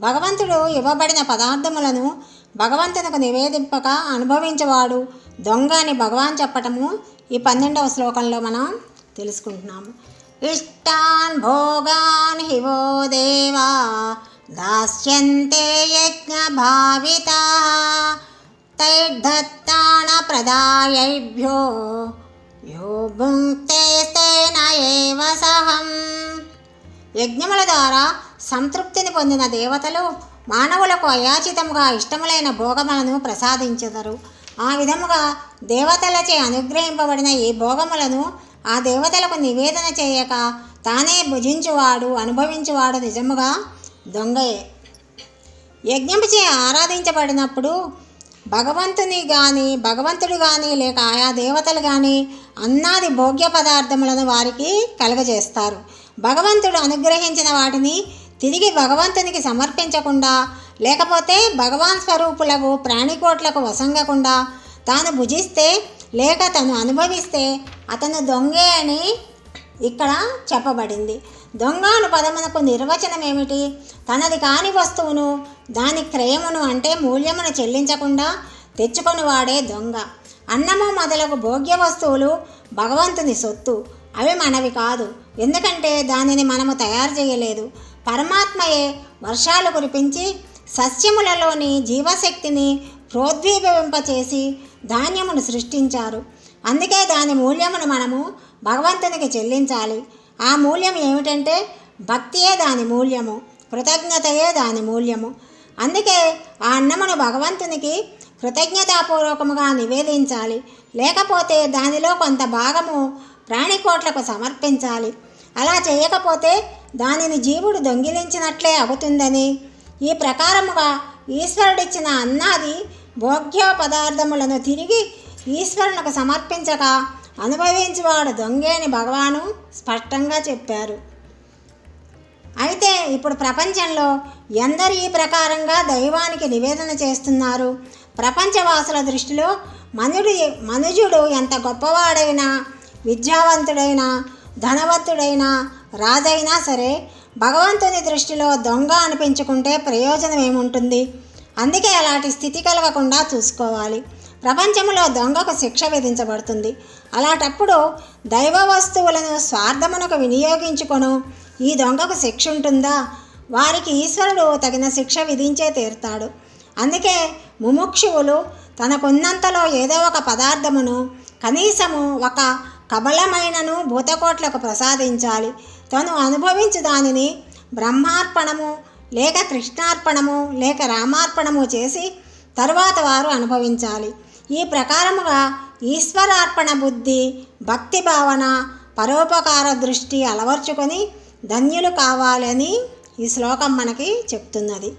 భగవంతుడు ఇవ్వబడిన పదార్థములను భగవంతునకు నివేదింపక అనుభవించేవాడు. దొంగ అని భగవాన్ చెప్పటము ఈ పన్నెండవ శ్లోకంలో మనం తెలుసుకుంటున్నాము. ఇష్టాన్ భోగాన్ హివో దేవా దాస్యంతే యజ్ఞ భావిత తైర్ధత్తాణ ప్రదాయభ్యో యో భుంక్తే సహం. యజ్ఞముల ద్వారా సంతృప్తిని పొందిన దేవతలు మానవులకు అయాచితంగా ఇష్టములైన భోగములను ప్రసాదించెదరు. ఆ విధముగా దేవతలచే అనుగ్రహింపబడిన ఈ భోగములను ఆ దేవతలకు నివేదన చేయక తానే భుజించువాడు అనుభవించువాడు నిజముగా దొంగయే. యజ్ఞముచే ఆరాధించబడినప్పుడు భగవంతుని కానీ భగవంతుడు కానీ లేక ఆయా దేవతలు కానీ అన్నాది భోగ్య పదార్థములను వారికి కలుగజేస్తారు. భగవంతుడు అనుగ్రహించిన వాటిని తిరిగి భగవంతునికి సమర్పించకుండా లేకపోతే భగవాన్ స్వరూపులకు ప్రాణికోట్లకు వసంగకుండా తాను భుజిస్తే లేక తను అనుభవిస్తే అతను దొంగే అని ఇక్కడ చెప్పబడింది. దొంగ అను పదమునకు నిర్వచనం ఏమిటి తనది కాని వస్తువును దాని క్రయమును అంటే మూల్యమును చెల్లించకుండా తెచ్చుకొని వాడే దొంగ. అన్నము మొదలగు భోగ్య వస్తువులు భగవంతుని సొత్తు. అవి మనవి కాదు. ఎందుకంటే దానిని మనము తయారు చేయలేదు. పరమాత్మయే వర్షాలు కురిపించి సస్యములలోని జీవశక్తిని ప్రోద్వీపింపచేసి ధాన్యమును సృష్టించారు. అందుకే దాని మూల్యమును మనము భగవంతునికి చెల్లించాలి. ఆ మూల్యం ఏమిటంటే భక్తియే దాని మూల్యము కృతజ్ఞతయే దాని మూల్యము. అందుకే ఆ అన్నమును భగవంతునికి కృతజ్ఞతాపూర్వకముగా నివేదించాలి. లేకపోతే దానిలో కొంత భాగము ప్రాణికోట్లకు సమర్పించాలి. అలా చేయకపోతే దానిని జీవుడు దొంగిలించినట్లే అవుతుందని. ఈ ప్రకారముగా ఈశ్వరుడిచ్చిన అన్నాది భోగ్య పదార్థములను తిరిగి ఈశ్వరునికి సమర్పించక అనుభవించేవాడు దొంగేని భగవాను స్పష్టంగా చెప్పారు. అయితే ఇప్పుడు ప్రపంచంలో ఎందరు ఈ ప్రకారంగా దైవానికి నివేదన చేస్తున్నారు? ప్రపంచవాసుల దృష్టిలో మనుడి మనుజుడు ఎంత గొప్పవాడైనా విద్యావంతుడైనా ధనవంతుడైనా రాజైనా సరే భగవంతుని దృష్టిలో దొంగ అనిపించుకుంటే ప్రయోజనం ఏముంటుంది అందుకే అలాంటి స్థితి కలగకుండా చూసుకోవాలి. ప్రపంచంలో దొంగకు శిక్ష విధించబడుతుంది. అలాంటప్పుడు దైవ వస్తువులను స్వార్థమునకు వినియోగించుకొను. ఈ దొంగకు శిక్ష ఉంటుందా వారికి ఈశ్వరుడు తగిన శిక్ష విధించే తీరుతాడు. అందుకే ముముక్షువులు తనకున్నంతలో ఏదో ఒక పదార్థమును కనీసము ఒక కబలమైనను భూతకోట్లకు ప్రసాదించాలి. తను అనుభవించు దానిని బ్రహ్మార్పణము లేక కృష్ణార్పణము లేక రామార్పణము చేసి తరువాత వారు అనుభవించాలి. ఈ ప్రకారముగా ఈశ్వరార్పణ బుద్ధి భక్తి భావన పరోపకార దృష్టి అలవర్చుకొని ధన్యులు కావాలని ఈ శ్లోకం మనకి చెప్తున్నది.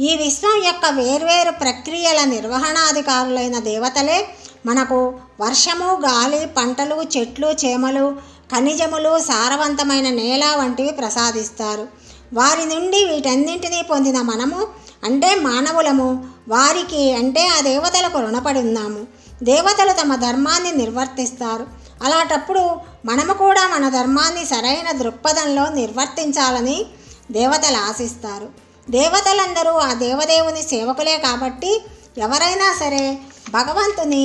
ఈ విశ్వం యొక్క వేర్వేరు ప్రక్రియల నిర్వహణాధికారులైన దేవతలే మనకు వర్షము గాలి పంటలు చెట్లు చేమలు ఖనిజములు సారవంతమైన నేల వంటివి ప్రసాదిస్తారు. వారి నుండి వీటన్నింటినీ పొందిన మనము అంటే మానవులము. వారికి అంటే ఆ దేవతలకు రుణపడి ఉన్నాము దేవతలు తమ ధర్మాన్ని నిర్వర్తిస్తారు. అలాంటప్పుడు మనము కూడా మన ధర్మాన్ని సరైన దృక్పథంలో నిర్వర్తించాలని దేవతలు ఆశిస్తారు. దేవతలందరూ ఆ దేవదేవుని సేవకులే కాబట్టి ఎవరైనా సరే భగవంతుని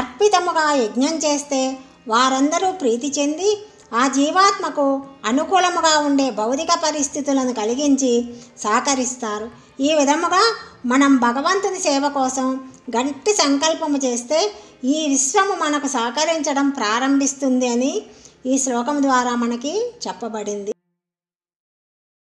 అర్పితముగా యజ్ఞం చేస్తే వారందరూ ప్రీతి చెంది ఆ జీవాత్మకు అనుకూలముగా ఉండే భౌతిక పరిస్థితులను కలిగించి సహకరిస్తారు. ఈ విధముగా మనం భగవంతుని సేవ కోసం గట్టి సంకల్పము చేస్తే ఈ విశ్వము మనకు సహకరించడం ప్రారంభిస్తుంది అని ఈ శ్లోకం ద్వారా మనకి చెప్పబడింది.